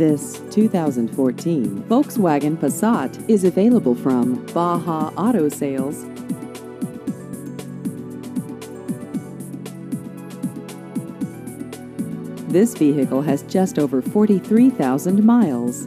This 2014 Volkswagen Passat is available from Baha Auto Sales. This vehicle has just over 43,000 miles.